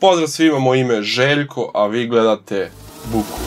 Pozdrav svima, moje ime je Željko, a vi gledate Buku.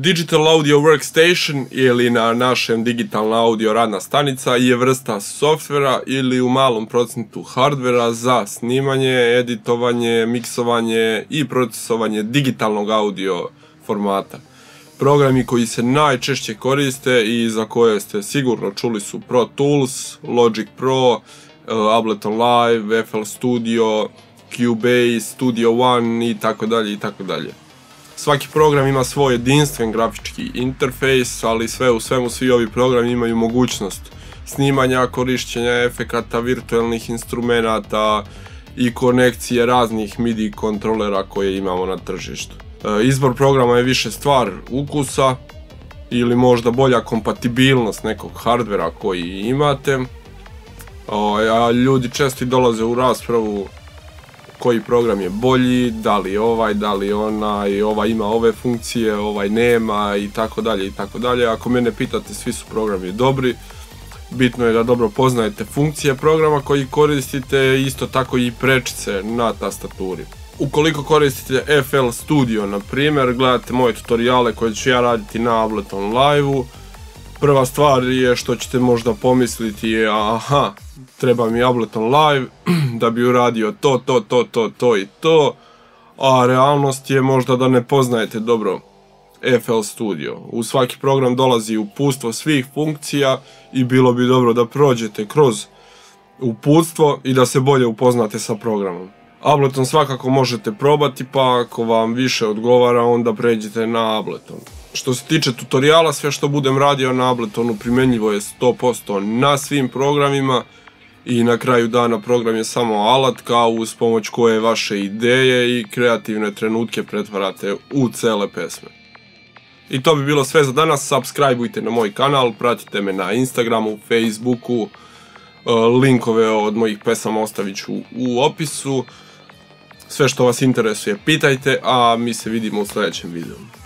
Digital Audio Workstation ili na našem digitalna audio radna stanica je vrsta softvera ili u malom procentu hardvera za snimanje, editovanje, miksovanje i procesovanje digitalnog audio formata. Programi koji se najčešće koriste i za koje ste sigurno čuli su Pro Tools, Logic Pro, eh, Ableton Live, FL Studio, Cubase, Studio One i tako dalje i tako dalje. Svaki program ima svoj jedinstven grafički interfejs, ali sve u svemu svi ovi programi imaju mogućnost snimanja, korišćenja efekata, virtualnih instrumenata i konekcije raznih MIDI kontrolera koje imamo na tržištu. E, izbor programa je više stvar ukusa ili možda bolja kompatibilnost nekog hardvera koji imate. Ljudi često dolaze u raspravu koji program je bolji, da li ovaj, da li onaj, ovaj ima ove funkcije, ovaj nema i tako dalje i tako dalje. Ako mene pitate, svi su programi dobri. Bitno je da dobro poznajete funkcije programa koji koristite, isto tako i prečice na tastaturi. Ukoliko koristite FL Studio, na primjer, gledate moje tutoriale koje ću ja raditi na Ableton Live-u, prva stvar je što ćete možda pomisliti je aha, treba mi Ableton Live da bi uradio to, to, to, to, to i to, a realnost je možda da ne poznajete dobro FL Studio. U svaki program dolazi uputstvo svih funkcija i bilo bi dobro da prođete kroz uputstvo i da se bolje upoznate sa programom. Ableton svakako možete probati pa ako vam više odgovara onda pređite na Ableton. Što se tiče tutoriala, sve što budem radio na Abletonu primjenjivo je 100% na svim programima i na kraju dana program je samo alatka uz pomoć koje vaše ideje i kreativne trenutke pretvarate u cele pesme. I to bi bilo sve za danas, subscribeujte na moj kanal, pratite me na Instagramu, Facebooku, e, linkove od mojih pesama ostavit ću u opisu. Sve što vas interesuje pitajte, a mi se vidimo u sljedećem videu.